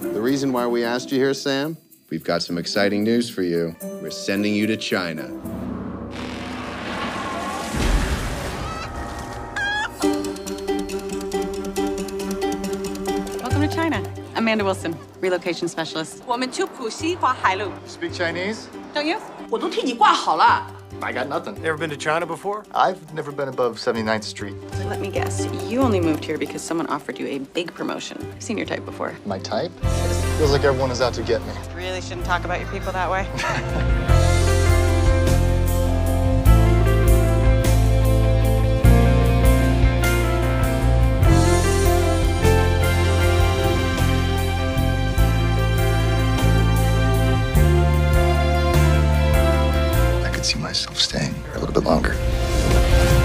The reason why we asked you here, Sam, we've got some exciting news for you. We're sending you to China. Welcome to China. Amanda Wilson, relocation specialist. 我们去浦西淮海路. Speak Chinese? Don't you? 我都替你挂好了。I got nothing. Ever been to China before? I've never been above 79th Street. Let me guess. You only moved here because someone offered you a big promotion. I've seen your type before. My type? Feels like everyone is out to get me. Really shouldn't talk about your people that way. see myself staying here a little bit longer.